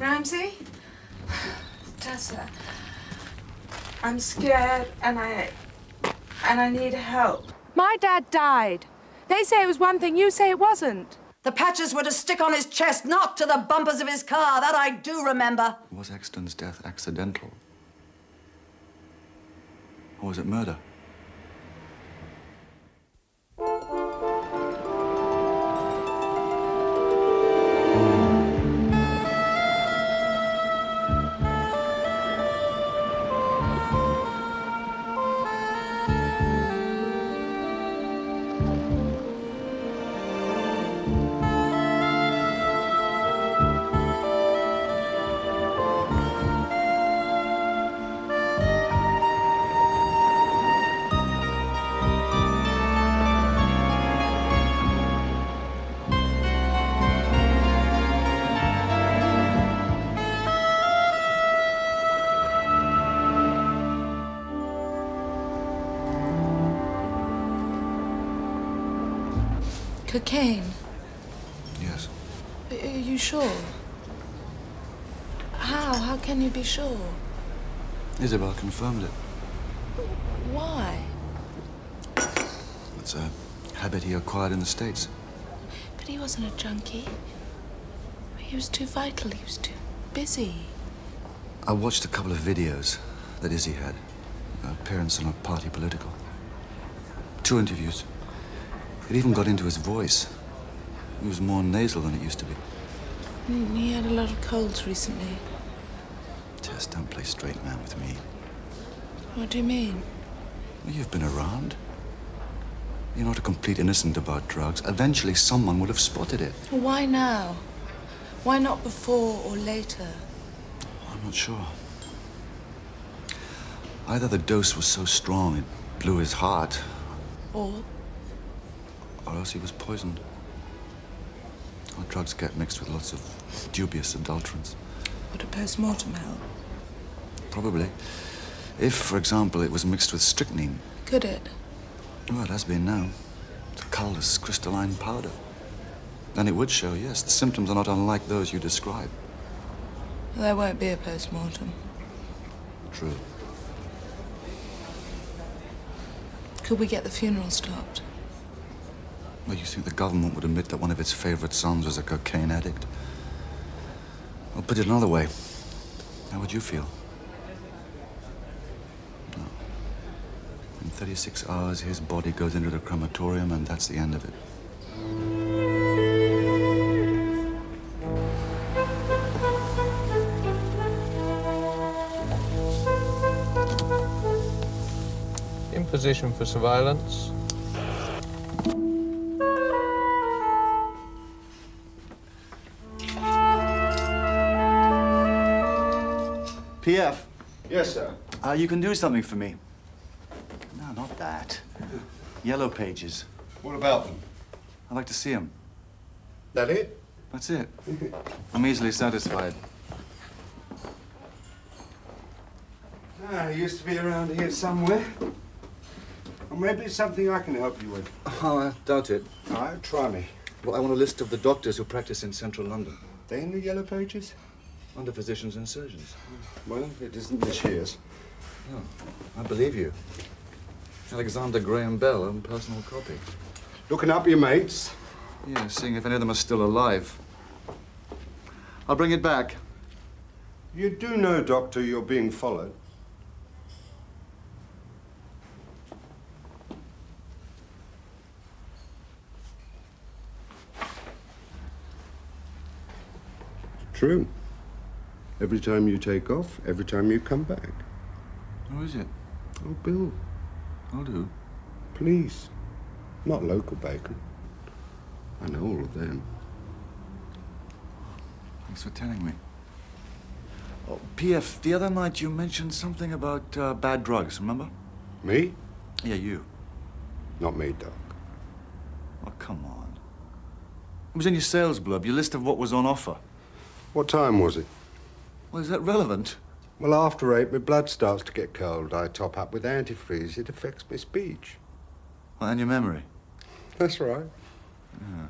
Ramsey? Tessa. I'm scared and I. and I need help. My dad died. They say it was one thing, you say it wasn't. The patches were to stick on his chest, not to the bumpers of his car. That I do remember. Was Exton's death accidental? Or was it murder? Be sure? Isobel confirmed it. Why? It's a habit he acquired in the States. But he wasn't a junkie. He was too vital. He was too busy. I watched a couple of videos that Izzy had. Appearance on a party political. Two interviews. It even got into his voice. It was more nasal than it used to be. Mm, He had a lot of colds recently. Don't play straight man with me. What do you mean? Well, You've been around. You're not a complete innocent about drugs. Eventually, someone would have spotted it. Why now? Why not before or later? I'm not sure. Either the dose was so strong it blew his heart, Or or else he was poisoned. Our drugs get mixed with lots of dubious adulterants. would a post-mortem help? Probably. If, for example, it was mixed with strychnine. Could it? Well, it has been now. It's a colorless crystalline powder. Then it would show, yes, the symptoms are not unlike those you describe. There won't be a post-mortem. True. Could we get the funeral stopped? Well, you think the government would admit that one of its favorite sons was a cocaine addict? I'll put it another way. How would you feel? No. In 36 hours, his body goes into the crematorium, and that's the end of it. In position for surveillance. PF. Yes, sir. Uh, you can do something for me. No, not that. Yellow pages. What about them? I'd like to see them. That it? That's it. I'm easily satisfied. Ah, he used to be around here somewhere. Or maybe it's something I can help you with. Oh, I doubt it. All right, try me. Well, I want a list of the doctors who practice in central London. They in the yellow pages? Under physicians and surgeons. Well, it isn't this year's. No, I believe you. Alexander Graham Bell, own personal copy. Looking up your mates. Yeah, seeing if any of them are still alive. I'll bring it back. You do know, Doctor, you're being followed. True. Every time you take off, every time you come back. Who is it? Oh, Bill, I'll do. please. Not local bacon. I know all of them. Thanks for telling me. Oh, PF, the other night you mentioned something about uh, bad drugs, remember? Me? Yeah, you. Not me, Doc. Oh, come on. It was in your sales blurb, your list of what was on offer. What time was it? Well, is that relevant? Well, after eight, my blood starts to get cold. I top up with antifreeze. It affects my speech. Well, and your memory. That's right. Yeah.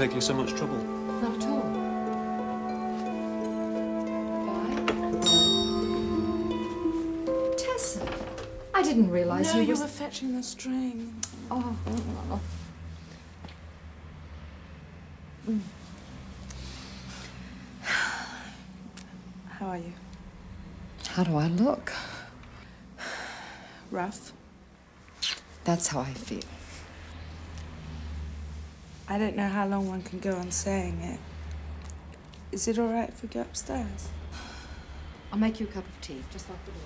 Taking so much trouble. Not at all. Bye. Tessa, I didn't realize no, you you were fetching the string. Oh. oh, oh. How are you? How do I look? Rough. That's how I feel. I don't know how long one can go on saying it. Is it all right if we go upstairs? I'll make you a cup of tea, just like the door.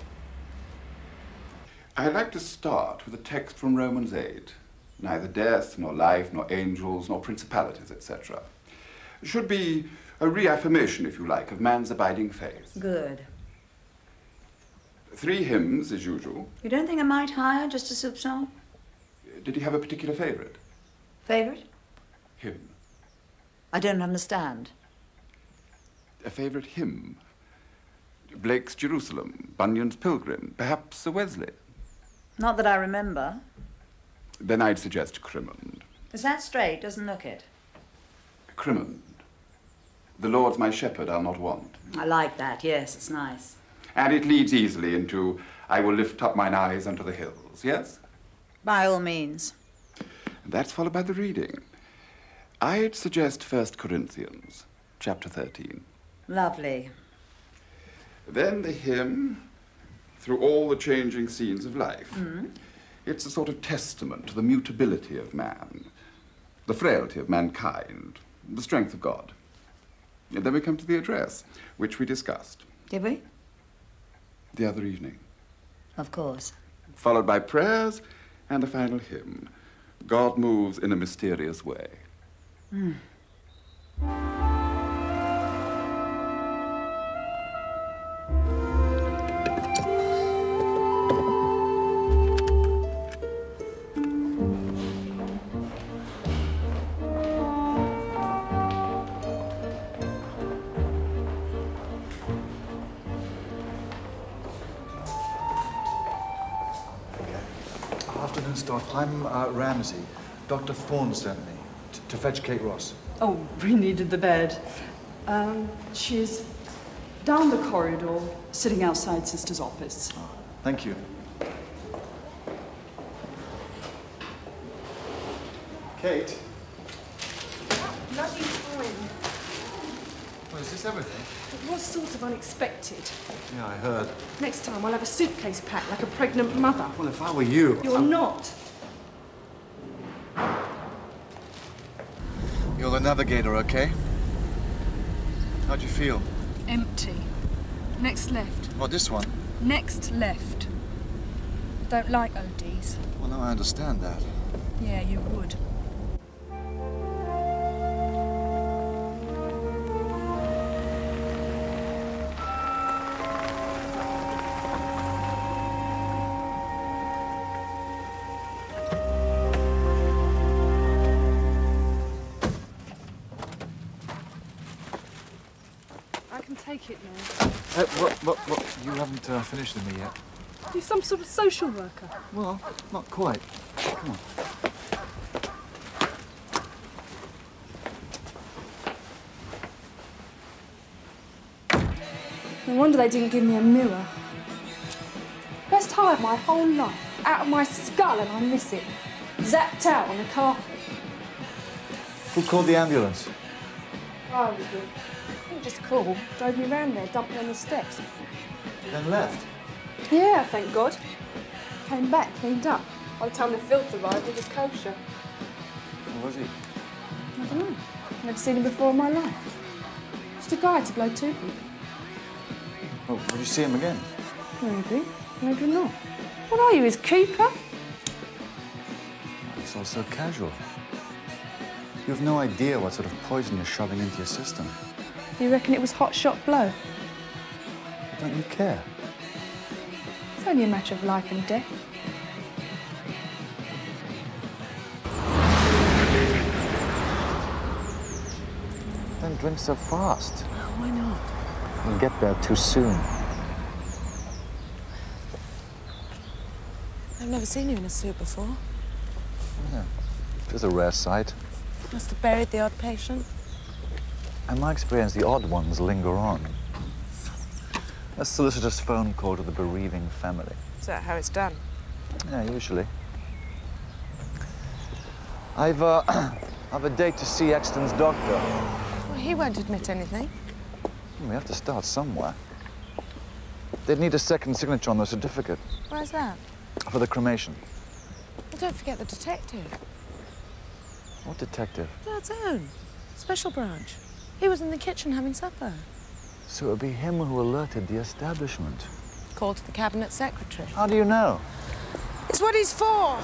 I'd like to start with a text from Romans 8. Neither death, nor life, nor angels, nor principalities, etc. Should be a reaffirmation, if you like, of man's abiding faith. Good. Three hymns, as usual. You don't think I might hire just a soup song? Did he have a particular favorite? Favorite? Hymn. I don't understand. A favorite hymn. Blake's Jerusalem, Bunyan's Pilgrim, perhaps a Wesley. Not that I remember. Then I'd suggest Crimond. Is that straight? Doesn't look it. Crimond. The Lord's my shepherd, I'll not want. I like that, yes, it's nice. And it leads easily into I will lift up mine eyes unto the hills, yes? By all means. And that's followed by the reading. I'd suggest First Corinthians, chapter 13. Lovely. Then the hymn, through all the changing scenes of life. Mm. It's a sort of testament to the mutability of man, the frailty of mankind, the strength of God. And then we come to the address, which we discussed Did we? the other evening, Of course. followed by prayers and a final hymn. God moves in a mysterious way. Mm. Afternoon staff. I'm uh, Ramsey. Dr. Thorne sent me to fetch Kate Ross. Oh, we needed the bed. Um, she's down the corridor, sitting outside Sister's office. Thank you. Kate? Bloody time. Well, is this everything? It was sort of unexpected. Yeah, I heard. Next time I'll have a suitcase packed like a pregnant mother. Well, if I were you... You're I'm- not. You're the navigator, okay? How'd you feel? Empty. Next left. What, this one? Next left. Don't like ODs. Well, no, I understand that. Yeah, you would. Uh, finished with me yet. You're some sort of social worker. Well, not quite. Come on. No wonder they didn't give me a mirror. Best time of my whole life, out of my skull, and I miss it. Zapped out on the carpet. Who called the ambulance? I was. He just called, drove me round there, dumped me on the steps. Then left. Yeah, thank God. Came back, cleaned up. By the time the filth arrived, it was kosher. Where was he? I don't know. Never seen him before in my life. Just a guy to blow two people. Oh, would you see him again? Maybe, maybe not. What are you, his keeper? It's all so casual. You have no idea what sort of poison you're shoving into your system. You reckon it was hot shot blow? Don't you care? It's only a matter of life and death. Don't drink so fast. Why not? You'll get there too soon. I've never seen you in a suit before. Yeah. It is a rare sight. Must have buried the odd patient. In my experience, the odd ones linger on. A solicitor's phone call to the bereaving family. Is that how it's done? Yeah, usually. I've, uh, I've a date to see Exton's doctor. Well, he won't admit anything. We have to start somewhere. They'd need a second signature on the certificate Why's that? for the cremation. Well, don't forget the detective. What detective? Dad's own. Special branch. He was in the kitchen having supper. So it would be him who alerted the establishment. Called to the cabinet secretary. How do you know? It's what he's for.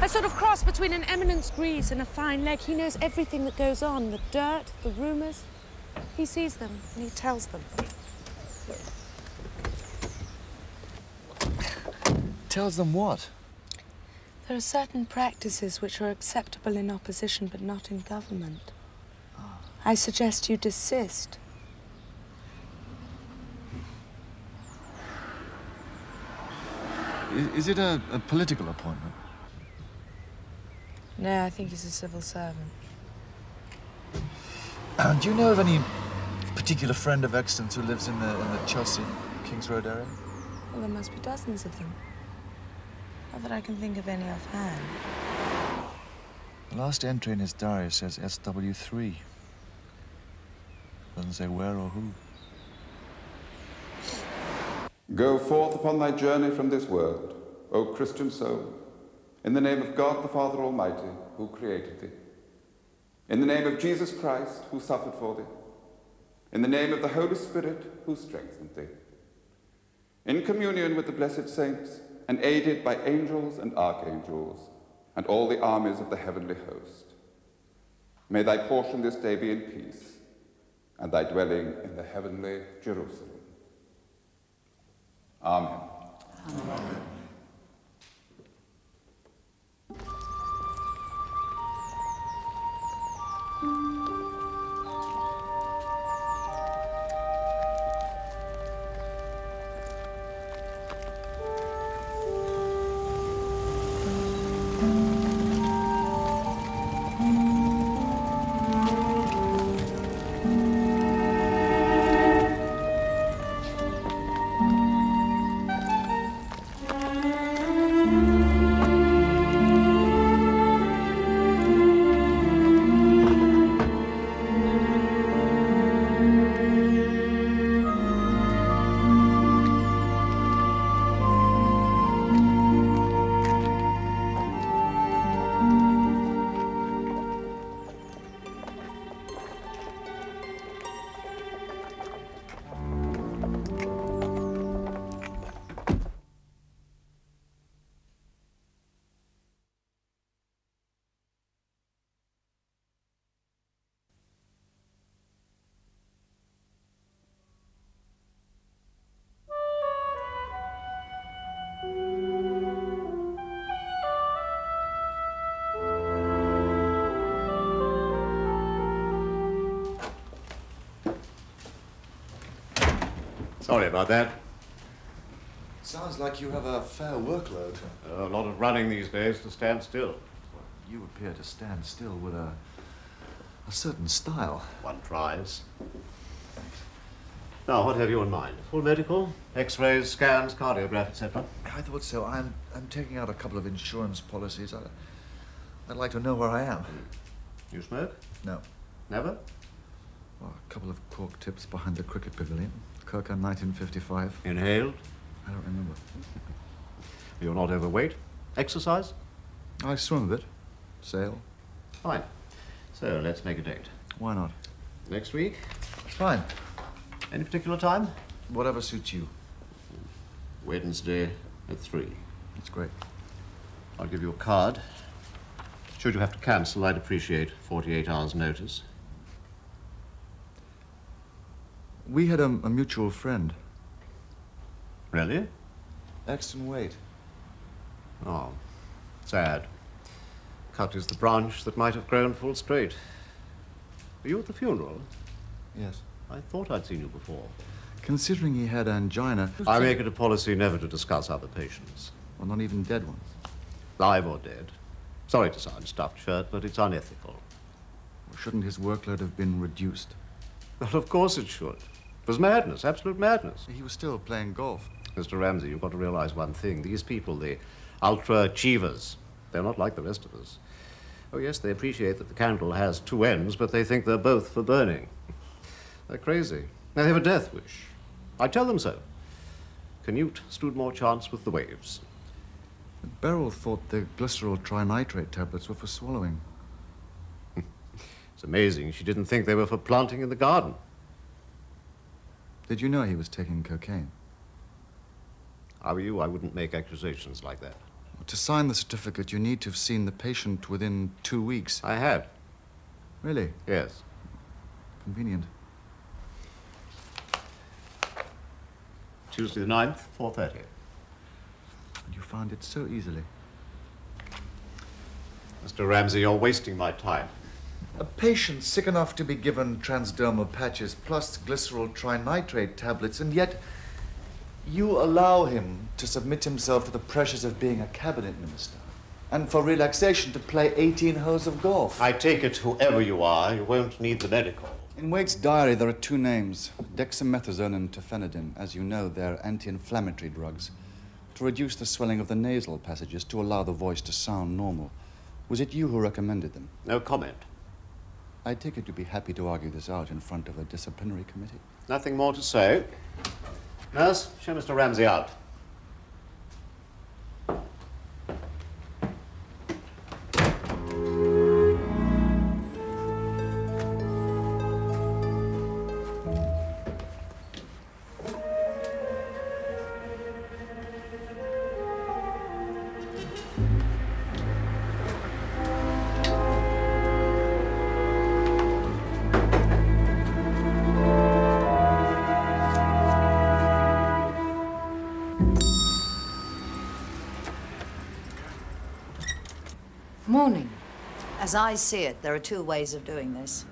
A sort of cross between an eminence grise and a fine leg. He knows everything that goes on the dirt, the rumors. He sees them and he tells them. Tells them what? There are certain practices which are acceptable in opposition but not in government. I suggest you desist. Is, is it a, a political appointment? No, I think he's a civil servant. Uh, do you know of any particular friend of Exton's who lives in the, in the Chelsea, Kings Road area? Well, there must be dozens of them. Not that I can think of any offhand. The last entry in his diary says SW3. Doesn't say where or who. Go forth upon thy journey from this world, O Christian soul, in the name of God the Father Almighty, who created thee. In the name of Jesus Christ, who suffered for thee. In the name of the Holy Spirit, who strengthened thee. In communion with the blessed saints, and aided by angels and archangels, and all the armies of the heavenly host. May thy portion this day be in peace, and thy dwelling in the heavenly Jerusalem. Amen. Sorry about that. Sounds like you have a fair workload. a lot of running these days to stand still. You appear to stand still with a, a certain style. One tries. Now, what have you in mind? Full medical? X-rays, scans, cardiograph, etc.? I thought so. I'm, I'm taking out a couple of insurance policies. I, I'd like to know where I am. You smoke? No. Never? Well, a couple of cork tips behind the cricket pavilion. Kirkham, 1955. Inhaled? I don't remember. You're not overweight? Exercise? I swim a bit. Sail. Fine. So, let's make a date. Why not? Next week? Fine. Any particular time? Whatever suits you. Wednesday at three. That's great. I'll give you a card. Should you have to cancel, I'd appreciate 48 hours' notice. We had a, a mutual friend. Really? Exton Waite. Oh, sad. Cut is the branch that might have grown full straight. Were you at the funeral? Yes. I thought I'd seen you before. Considering he had angina... I make it a policy never to discuss other patients. Well, not even dead ones. Live or dead. Sorry to sound stuffed shirt, but it's unethical. Well, shouldn't his workload have been reduced? Well, of course it should. It was madness, absolute madness. He was still playing golf. Mr. Ramsey, you've got to realize one thing. These people, the ultra achievers, they're not like the rest of us. Oh, yes, they appreciate that the candle has two ends, but they think they're both for burning. They're crazy. They have a death wish. I tell them so. Canute stood more chance with the waves. Beryl thought the glycerol trinitrate tablets were for swallowing. it's amazing she didn't think they were for planting in the garden. Did you know he was taking cocaine? How were you, I wouldn't make accusations like that. Well, to sign the certificate, you need to have seen the patient within two weeks. I had. Really? Yes. Convenient. Tuesday the 9th, 4.30. And you found it so easily. Mr. Ramsey, you're wasting my time. A patient sick enough to be given transdermal patches plus glycerol trinitrate tablets, and yet you allow him to submit himself to the pressures of being a cabinet minister and for relaxation to play 18 holes of golf. I take it, whoever you are, you won't need the medical. In Waite's diary, there are two names dexamethasone and tafenidine. As you know, they're anti inflammatory drugs to reduce the swelling of the nasal passages to allow the voice to sound normal. Was it you who recommended them? No comment. I take it you'd be happy to argue this out in front of a disciplinary committee. Nothing more to say. Nurse, show Mr. Ramsey out. As I see it, there are two ways of doing this.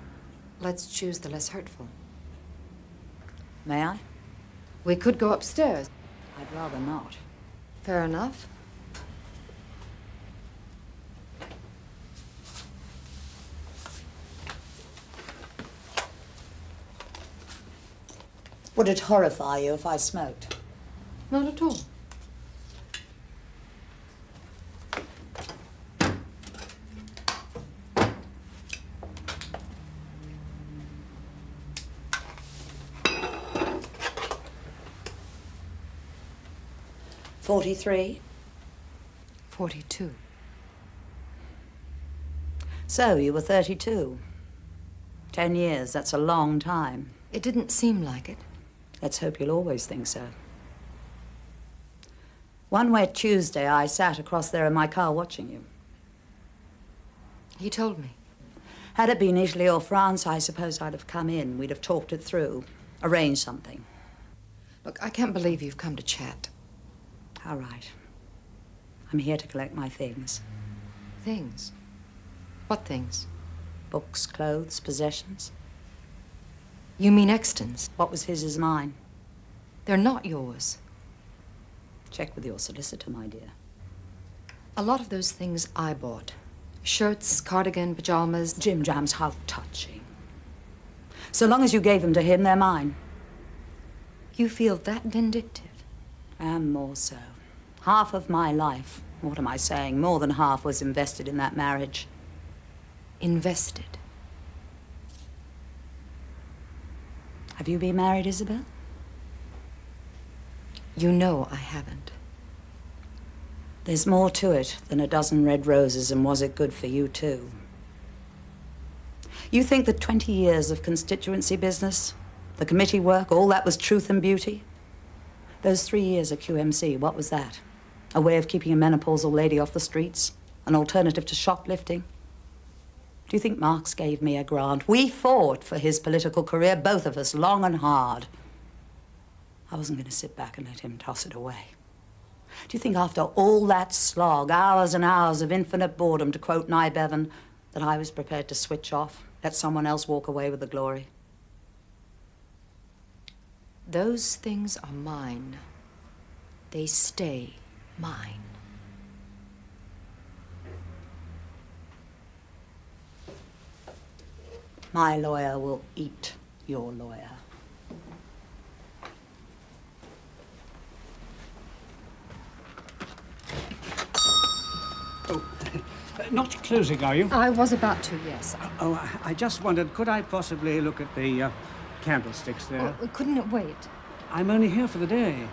Let's choose the less hurtful. May I? We could go upstairs. I'd rather not. Fair enough. Would it horrify you if I smoked? Not at all. Forty-three. Forty-two. So you were thirty-two. Ten years, that's a long time. It didn't seem like it. Let's hope you'll always think so. One wet Tuesday, I sat across there in my car watching you. He told me. Had it been Italy or France, I suppose I'd have come in. We'd have talked it through, arranged something. Look, I can't believe you've come to chat. All right. I'm here to collect my things. Things? What things? Books, clothes, possessions. You mean Exton's? What was his is mine. They're not yours. Check with your solicitor, my dear. A lot of those things I bought. Shirts, cardigan, pajamas. Jim Jams, how touching. So long as you gave them to him, they're mine. You feel that vindictive? And more so. Half of my life, what am I saying? More than half was invested in that marriage. Invested? Have you been married, Isobel? You know I haven't. There's more to it than a dozen red roses, and was it good for you, too? You think that 20 years of constituency business, the committee work, all that was truth and beauty? Those three years at QMC, what was that? A way of keeping a menopausal lady off the streets? An alternative to shoplifting? Do you think Marx gave me a grant? We fought for his political career, both of us, long and hard. I wasn't going to sit back and let him toss it away. Do you think after all that slog, hours and hours of infinite boredom, to quote Nye Bevan, that I was prepared to switch off, let someone else walk away with the glory? Those things are mine. They stay mine. My lawyer will eat your lawyer. Not closing, are you? I was about to, yes. Oh, I- I just wondered, could I possibly look at the uh, candlesticks there? Oh, couldn't it wait? I'm only here for the day.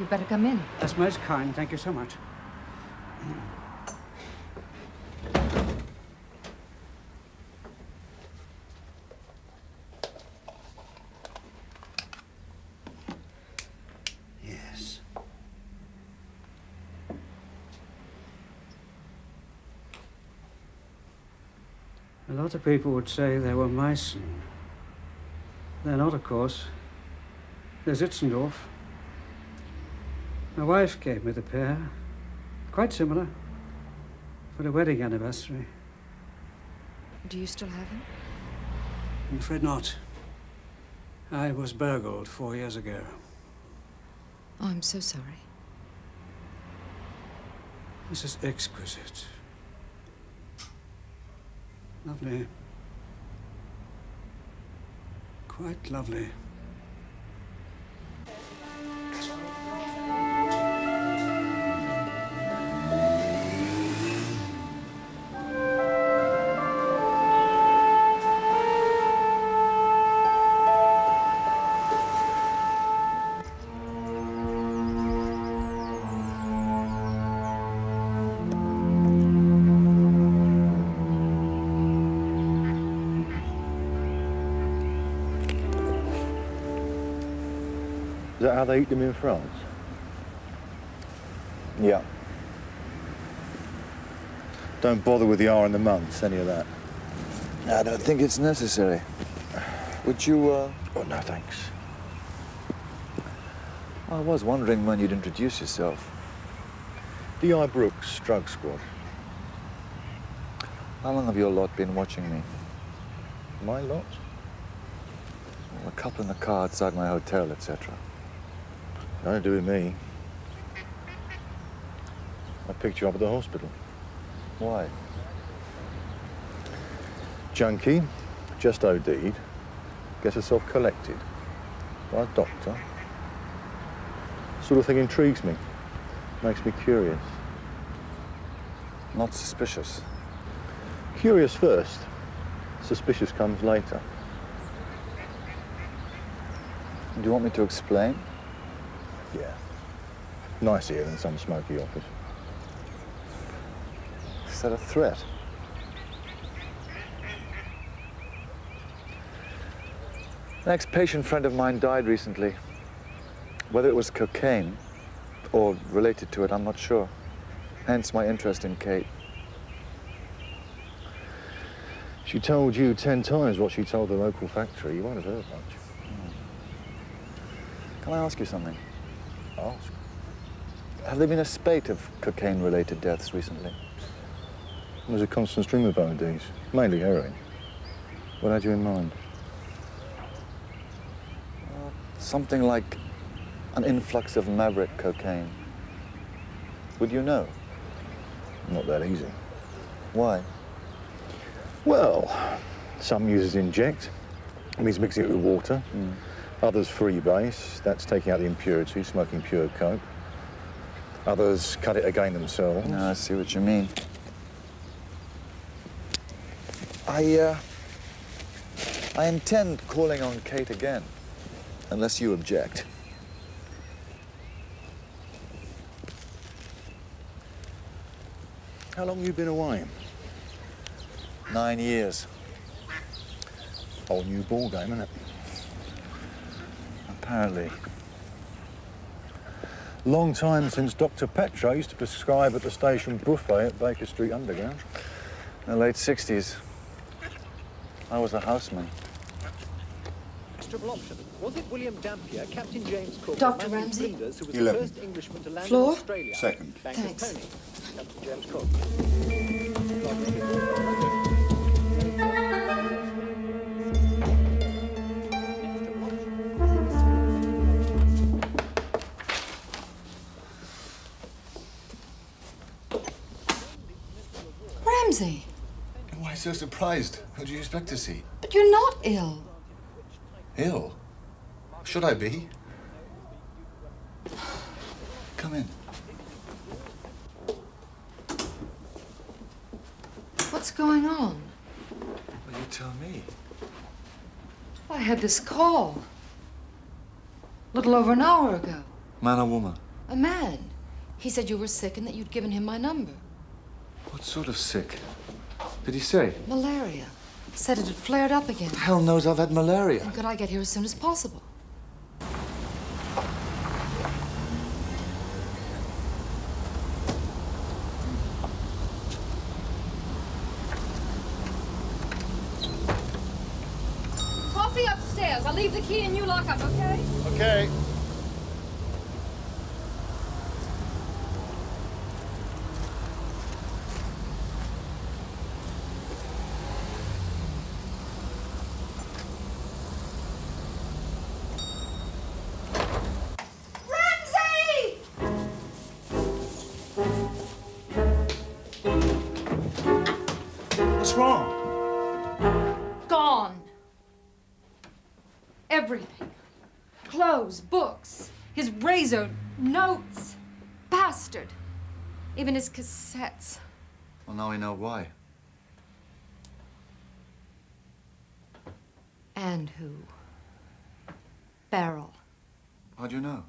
You better come in. That's most kind. Thank you so much. Yes. A lot of people would say they were Meissen. They're not, of course. They're Sitzendorf. My wife gave me the pair. Quite similar. For a wedding anniversary. Do you still have them? I'm afraid not. I was burgled four years ago. Oh, I'm so sorry. This is exquisite. Lovely. Quite lovely. Is that how they eat them in France? Yeah. Don't bother with the hour and the months, any of that. I don't think it's necessary. Would you, uh... Oh, no, thanks. I was wondering when you'd introduce yourself. D.I. Brooks, Drug Squad. How long have your lot been watching me? My lot? Well, a couple in the car outside my hotel, etc. Nothing to do with me. I picked you up at the hospital. Why? Junkie, just OD'd, gets herself collected by a doctor. Sort of thing intrigues me, makes me curious. Not suspicious. Curious first, suspicious comes later. Do you want me to explain? Yeah. Nicer than some smoky office. Is that a threat? An ex-patient friend of mine died recently. Whether it was cocaine or related to it, I'm not sure. Hence my interest in Kate. She told you ten times what she told the local factory. You won't have heard much. Hmm. Can I ask you something? Ask. Have there been a spate of cocaine-related deaths recently? There's a constant stream of ODs, mainly heroin. What had you in mind? Uh, something like an influx of maverick cocaine. Would you know? Not that easy. Why? Well, some users inject. That means mixing it with water. Hmm. Others freebase. That's taking out the impurities, smoking pure coke. Others cut it again themselves. No, I see what you mean. I, uh, I intend calling on Kate again, unless you object. How long you been away? Nine years. Whole new ball game, isn't it? Apparently. Long time since Dr. Petro used to prescribe at the station buffet at Baker Street Underground. In the late 60s. I was a houseman. Triple option. Was it William Dampier, Captain James Cook, Dr. and Matthew Ramsay? Who was Eleven. the first Englishman to land Floor? in Australia? Second. Thanks. Pony. Captain James Cook. So surprised? Who do you expect to see? But you're not ill. Ill? Should I be? Come in. What's going on? Well, you tell me. I had this call. A little over an hour ago. Man or woman? A man. He said you were sick and that you'd given him my number. What sort of sick? Did he say? Malaria. Said it had flared up again. Hell knows I've had malaria. And could I get here as soon as possible? Notes. Bastard. Even his cassettes. Well, now we know why. And who? Beryl. How'd you know?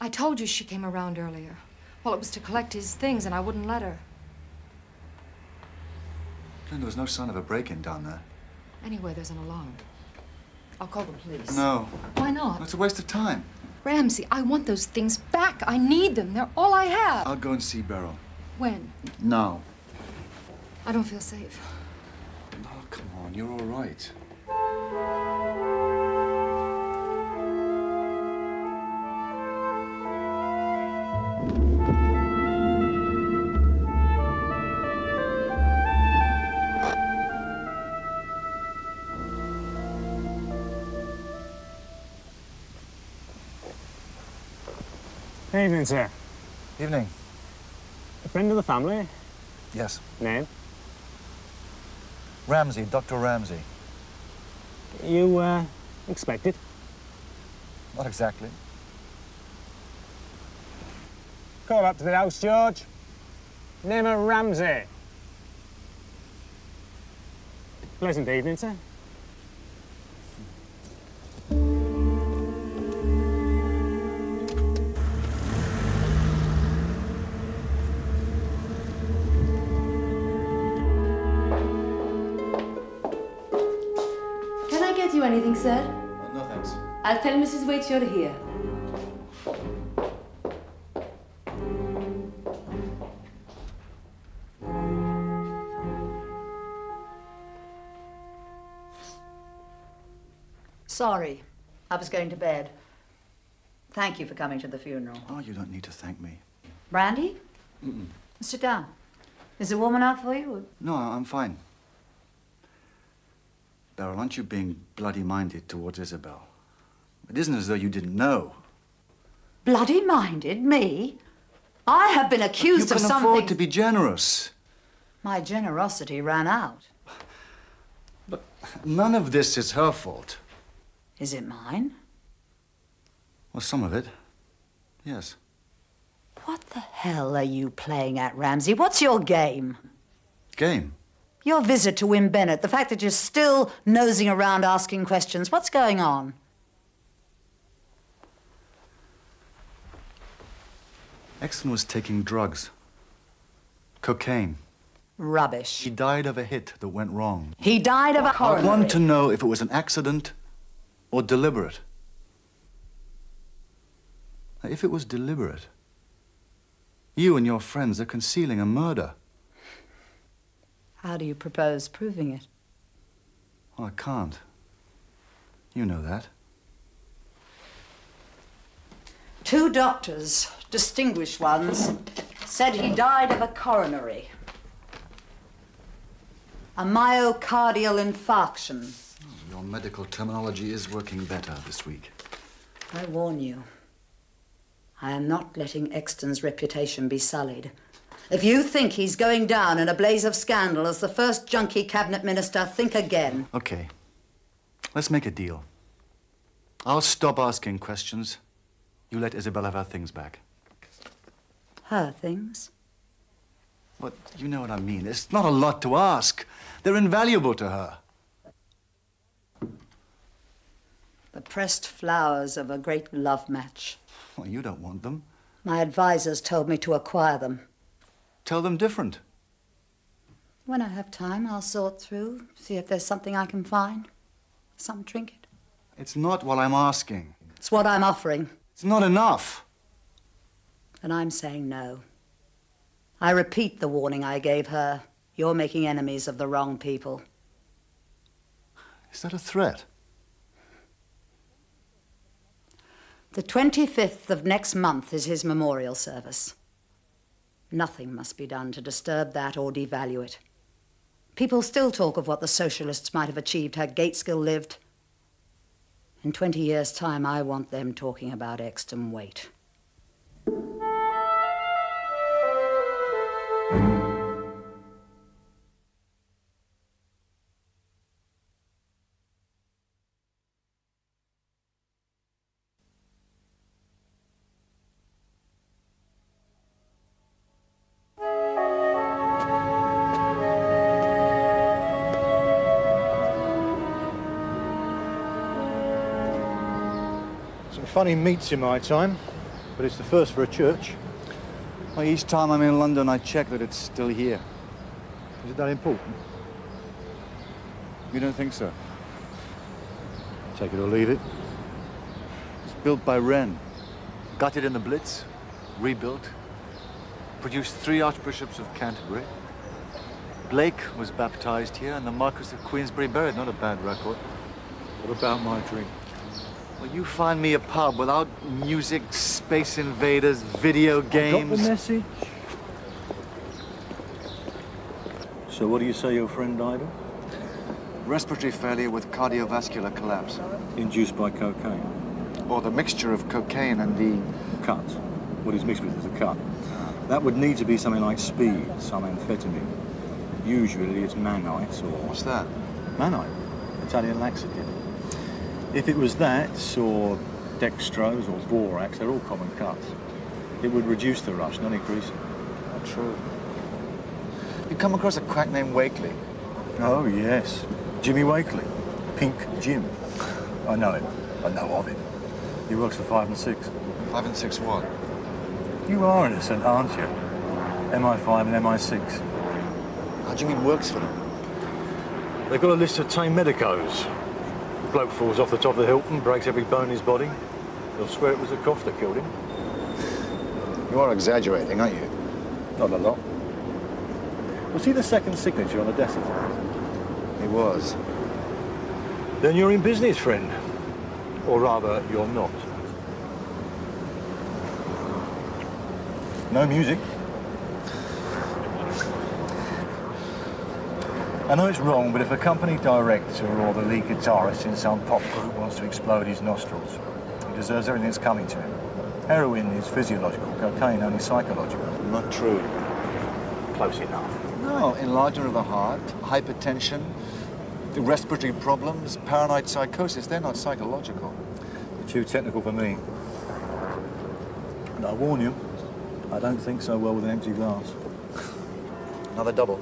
I told you she came around earlier. Well, it was to collect his things, and I wouldn't let her. Glenn, there was no sign of a break-in down there. Anyway, there's an alarm. I'll call the police. No. Why not? It's a waste of time. Ramsey, I want those things back. I need them. They're all I have. I'll go and see Beryl. When? Now. I don't feel safe. Oh, come on. You're all right. Evening, sir. Evening. A friend of the family? Yes. Name? Ramsey, Dr. Ramsey. You, uh, expected? Not exactly. Call up to the house, George. Name of Ramsey. Pleasant evening, sir. Get you anything, sir? Oh, no, thanks. I'll tell Mrs. Waits you're here. Sorry. I was going to bed. Thank you for coming to the funeral. Oh, you don't need to thank me. Brandy? Mm-mm. Sit down. Is the woman out for you? No, I'm fine. Beryl, aren't you being bloody minded towards Isobel? It isn't as though you didn't know. Bloody minded? Me? I have been accused of something... you can afford to be generous. My generosity ran out. But none of this is her fault. Is it mine? Well, some of it. Yes. What the hell are you playing at, Ramsey? What's your game? Game. Your visit to Wyn-Bennet, the fact that you're still nosing around asking questions. What's going on? Exton was taking drugs. Cocaine. Rubbish. He died of a hit that went wrong. He died of a I coronary. want to know if it was an accident or deliberate. Now, if it was deliberate, you and your friends are concealing a murder. How do you propose proving it? Well, I can't. You know that. Two doctors, distinguished ones, said he died of a coronary. A myocardial infarction. Oh, your medical terminology is working better this week. I warn you, I am not letting Exton's reputation be sullied. If you think he's going down in a blaze of scandal as the first junkie cabinet minister, think again. Okay. Let's make a deal. I'll stop asking questions. You let Isobel have her things back. Her things? But you know what I mean. It's not a lot to ask. They're invaluable to her. The pressed flowers of a great love match. Well, you don't want them. My advisors told me to acquire them. Tell them different. When I have time, I'll sort through, see if there's something I can find. Some trinket. It's not what I'm asking. It's what I'm offering. It's not enough. And I'm saying no. I repeat the warning I gave her. You're making enemies of the wrong people. Is that a threat? The 25th of next month is his memorial service. Nothing must be done to disturb that or devalue it. People still talk of what the socialists might have achieved had Gaitskell lived. In 20 years' time, I want them talking about Exton Waite. Funny meets in my time, but it's the first for a church. Well, each time I'm in London, I check that it's still here. Is it that important? You don't think so? Take it or leave it. It's built by Wren. Gutted in the Blitz, rebuilt. Produced three archbishops of Canterbury. Blake was baptized here, and the Marquis of Queensberry buried. Not a bad record. What about my drink? Well, you find me a pub without music, space invaders, video games. Got the message? So what do you say your friend died of? Respiratory failure with cardiovascular collapse. Induced by cocaine. Or the mixture of cocaine and the... Cut. What he's mixed with is a cut. That would need to be something like speed, some amphetamine. Usually it's mannites or... What's that? Mannite. Italian laxative. If it was that, or dextrose or borax, they're all common cuts. It would reduce the rush, not increase it. Not true. You come across a quack named Wakely? Oh, yes. Jimmy Wakely. Pink Jim. I know him. I know of him. He works for Five and Six. Five and Six what? You are innocent, aren't you? MI5 and MI6. How do you mean works for them? They've got a list of tame medicos. Bloke falls off the top of the Hilton, breaks every bone in his body. They'll swear it was a cough that killed him. You are exaggerating, aren't you? Not a lot. Was he the second signature on the death certificate? He was. Then you're in business, friend. Or rather, you're not. No music. I know it's wrong, but if a company director or the lead guitarist in some pop group wants to explode his nostrils, he deserves everything that's coming to him. Heroin is physiological, cocaine only psychological. Not true. Close enough. No, enlargement of the heart, hypertension, the respiratory problems, paranoid psychosis, they're not psychological. You're too technical for me. And I warn you, I don't think so well with an empty glass. Another double.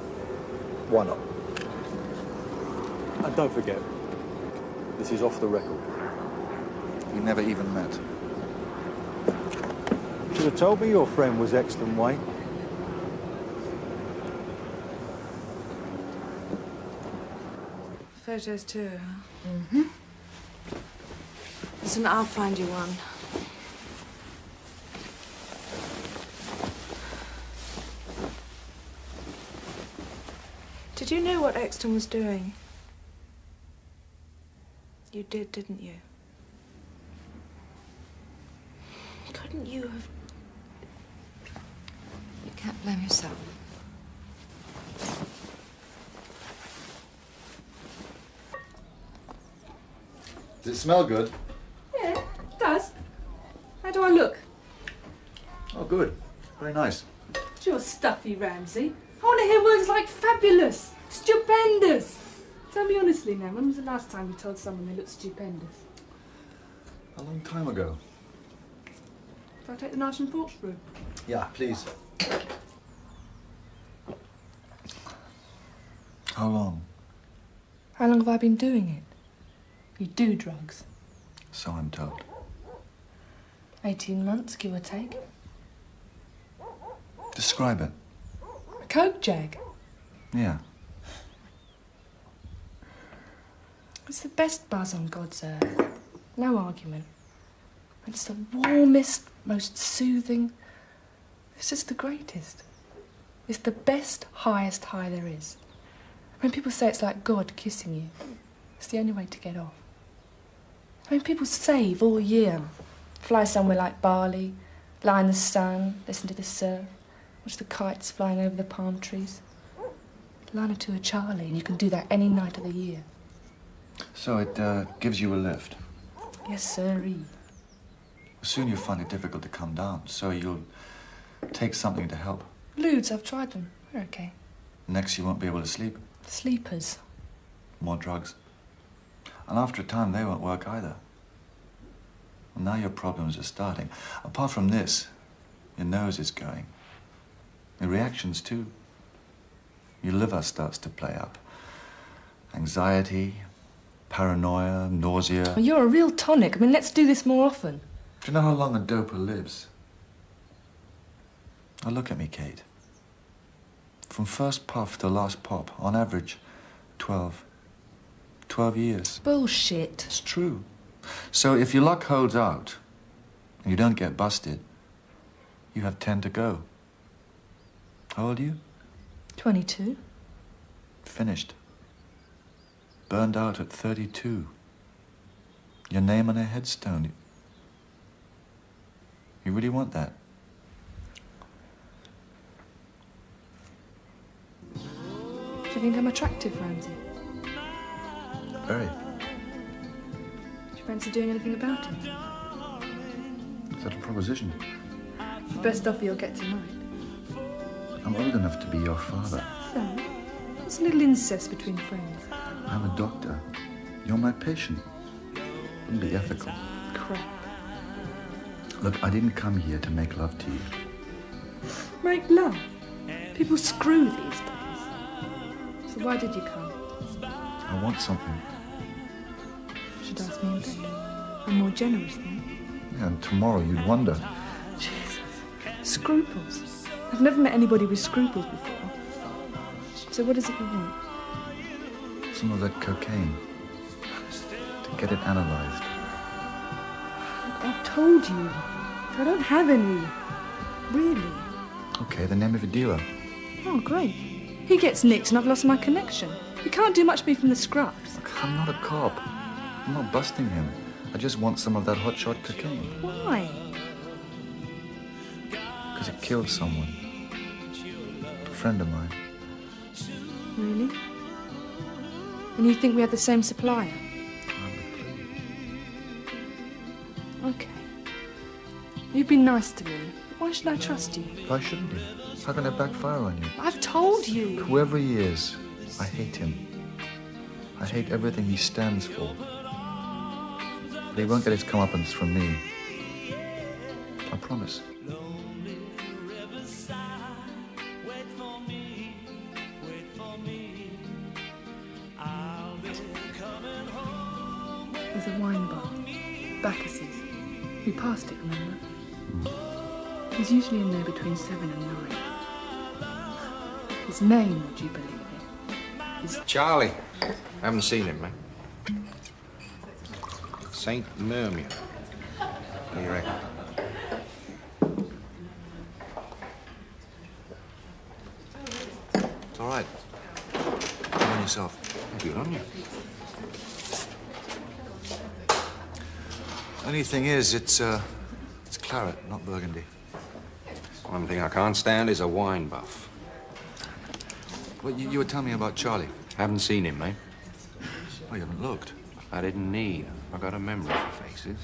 Why not? And don't forget, this is off the record. We never even met. Should have told me your friend was Exton Waite. Photos too, huh? Mm-hmm. Listen, I'll find you one. Did you know what Exton was doing? You did, didn't you? Couldn't you have... You can't blame yourself. Does it smell good? Yeah, it does. How do I look? Oh, good. Very nice. You're stuffy, Ramsey. I want to hear words like fabulous, stupendous. Tell me honestly now, when was the last time you told someone they looked stupendous? A long time ago. Shall I take the knives and forks through? Yeah, please. How long? How long have I been doing it? You do drugs. So I'm told. 18 months, give or take. Describe it. A coke jag. Yeah. It's the best buzz on God's earth. No argument. It's the warmest, most soothing. It's just the greatest. It's the best, highest high there is. When people say it's like God kissing you, it's the only way to get off. I mean, people save all year, fly somewhere like Bali, lie in the sun, listen to the surf, watch the kites flying over the palm trees. Line to a Charlie, and you can do that any night of the year. So it uh, gives you a lift. Yes, sirree. Soon you'll find it difficult to come down, so you'll take something to help. Ludes, I've tried them. They're okay. Next, you won't be able to sleep. Sleepers. More drugs. And after a time, they won't work either. And now your problems are starting. Apart from this, your nose is going. Your reactions, too. Your liver starts to play up. Anxiety, paranoia, nausea. Well, you're a real tonic. I mean, let's do this more often. Do you know how long a doper lives? Now look at me, Kate. From first puff to last pop, on average, 12. 12 years. Bullshit. It's true. So if your luck holds out, and you don't get busted, you have 10 to go. How old are you? 22. Finished. Burned out at 32. Your name on a headstone. You really want that? Do you think I'm attractive, Ramsey? Very. Do you fancy doing anything about it? Is that a proposition? It's the best offer you'll get tonight. I'm old enough to be your father. So, it's a little incest between friends. I'm a doctor. You're my patient. Wouldn't be ethical. Crap. Look, I didn't come here to make love to you. Make love. People screw these days. So why did you come? I want something. You should ask me in bed. I'm more generous then. Yeah, and tomorrow you'd wonder. Jesus. Scruples. I've never met anybody with scruples before. So what is it you want? Some of that cocaine. To get it analyzed. I've told you. I don't have any. Really. Okay, the name of a dealer. Oh, great. He gets nicked and I've lost my connection. You can't do much me from the scrubs. Look, I'm not a cop. I'm not busting him. I just want some of that hotshot cocaine. Why? Because it killed someone. A friend of mine. Really? And you think we have the same supplier? Okay. You've been nice to me. Why should I trust you? Why shouldn't you? How can I backfire on you? I've told you. Whoever he is, I hate him. I hate everything he stands for. But he won't get his comeuppance from me. I promise. Usually in there between seven and nine. His name, would you believe it, is Charlie. I haven't seen him, man. Saint Murmur. What do you reckon? It's all right. Come on yourself. Good on you. Only thing is, it's, uh, it's claret, not burgundy. One thing I can't stand is a wine buff. Well, you, you were telling me about Charlie. Haven't seen him, mate. Oh, you haven't looked. I didn't need. I got a memory for faces.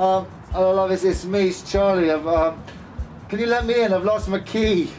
Um, hello, love, it's, it's me, it's Charlie. I've, um, can you let me in? I've lost my key.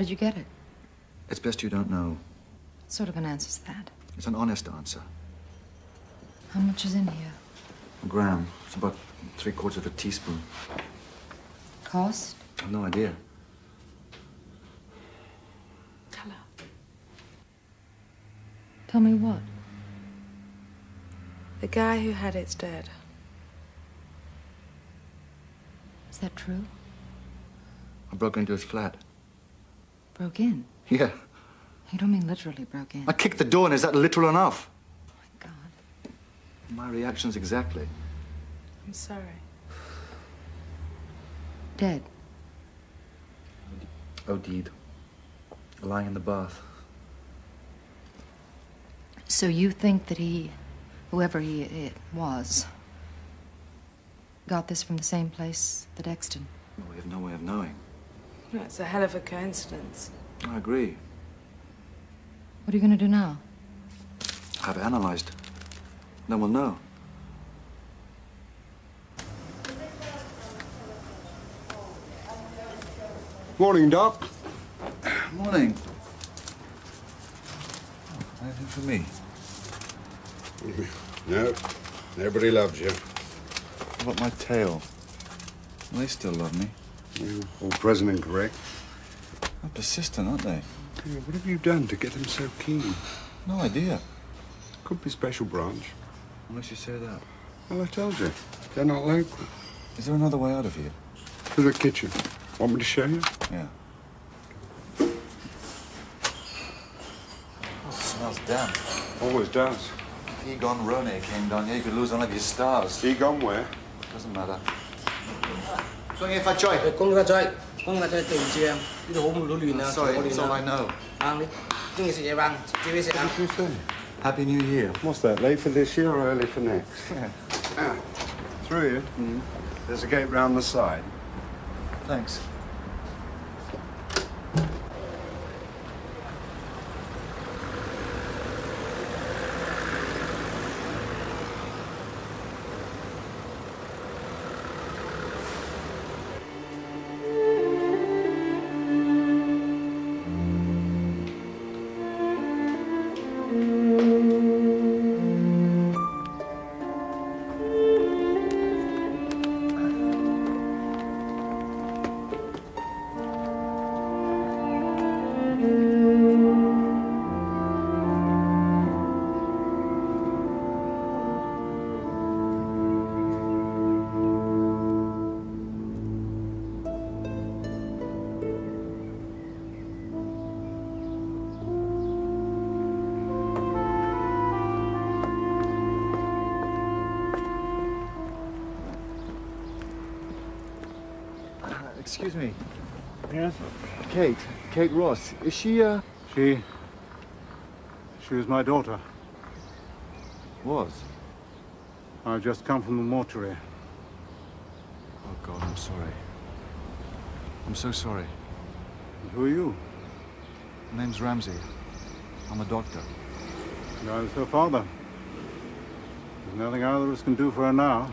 Did you get it? It's best you don't know. What sort of an answer's that? It's an honest answer. How much is in here? A gram. It's about three quarters of a teaspoon. Cost? I've no idea. Tell Hello. Tell me what? The guy who had it's dead. Is that true? I broke into his flat. Broke in? Yeah. You don't mean literally broke in. I kicked the door, and is that literal enough? Oh, my God. My reactions exactly. I'm sorry. Dead. OD'd. Lying in the bath. So you think that he, whoever he it was, got this from the same place that Exton? We have no way of knowing. No, it's a hell of a coincidence. I agree. What are you going to do now? Have it analyzed. Then we'll know. Morning, Doc. Morning. Anything for me? No, nobody loves you. What about my tail? They still love me. Yeah, all present and correct. They're persistent, aren't they? Yeah, what have you done to get them so keen? No idea. Could be special branch. Unless you say that. Well, I told you, they're not local. Is there another way out of here? To the kitchen. Want me to show you? Yeah. Oh, it smells damp. Always does. If Egon Ronay came down here, you could lose one of your stars. Egon where? Doesn't matter. Con nghe pha chơi. Con ra chơi. Con ra chơi từ chị em. Đi đồ hôm lũ lùi nào. Sorry, that's all I know. Ăn đi. Chúng mình sẽ chạy băng. Chị biết sẽ ăn. What did? Happy New Year. What's that, late for this year or early for next? Yeah. Ah, through here. There's a gate round the side. Thanks. Excuse me. Yes? Kate. Kate Ross. Is she, uh... She... She was my daughter. Was? I've just come from the mortuary. Oh, God, I'm sorry. I'm so sorry. And who are you? My name's Ramsey. I'm a doctor. And I was her father. There's nothing either of us can do for her now.